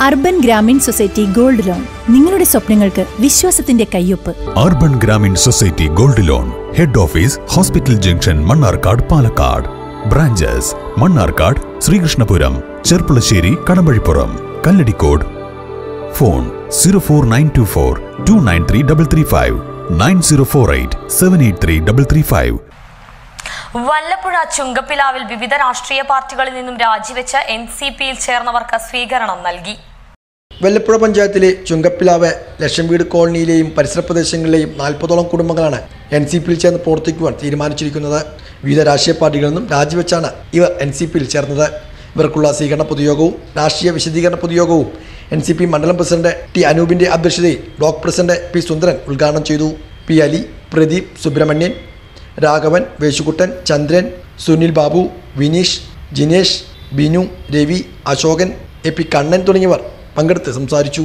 Urban Grameen society gold loan. നിങ്ങളുടെ സ്വപ്നങ്ങൾക്ക് വിശ്വാസത്തിന്റെ കയ്യൊപ്പ്. Urban Grameen society gold loan. Head office hospital junction Mannarkkad Palakkad. Branches Mannarkkad Sreekrishnapuram Cherpulassery Kadambazhipuram. Kalladikode. Phone zero four nine two four two nine three double three five nine zero four eight seven eight three double three five Vallappuzha ചുങ്കപ്പിലാവിൽ വിവിധ രാഷ്ട്രീയ പാർട്ടികളിൽ നിന്നും രാജിവെച്ച N C പിയിൽ ചേർന്നവർക്ക് സ്വീകരണം നൽകി. വല്ലപ്പുഴ പഞ്ചായത്തിലെ ചുങ്കപ്പിലാവ് ലക്ഷം വീട് കോളനിയിലെയും പരിസര പ്രദേശങ്ങളിലെയും നാൽപ്പതോളം കുടുംബങ്ങളാണ് എൻ സി പിയിൽ ചേർന്ന് പ്രവർത്തിക്കുവാൻ തീരുമാനിച്ചിരിക്കുന്നത്. വിവിധ രാഷ്ട്രീയ പാർട്ടികളിൽ നിന്നും രാജിവെച്ചാണ് ഇവർ എൻ സി പിയിൽ ചേർന്നത്. ഇവർക്കുള്ള സ്വീകരണ പൊതുയോഗവും രാഷ്ട്രീയ വിശദീകരണ പൊതുയോഗവും എൻ സി പി മണ്ഡലം പ്രസിഡന്റ് ടി അനൂപിന്റെ അധ്യക്ഷതയിൽ ബ്ലോക്ക് പ്രസിഡന്റ് പി സുന്ദരൻ ഉദ്ഘാടനം ചെയ്തു. P Ali Pradeep Subrahmanyan Raghavan Veshukuttan Chandran Sunil Babu Vineesh Jinesh Binu Ravi Ashokan A P Kannan തുടങ്ങിയവർ പങ്കെടുത്ത് സംസാരിച്ചു.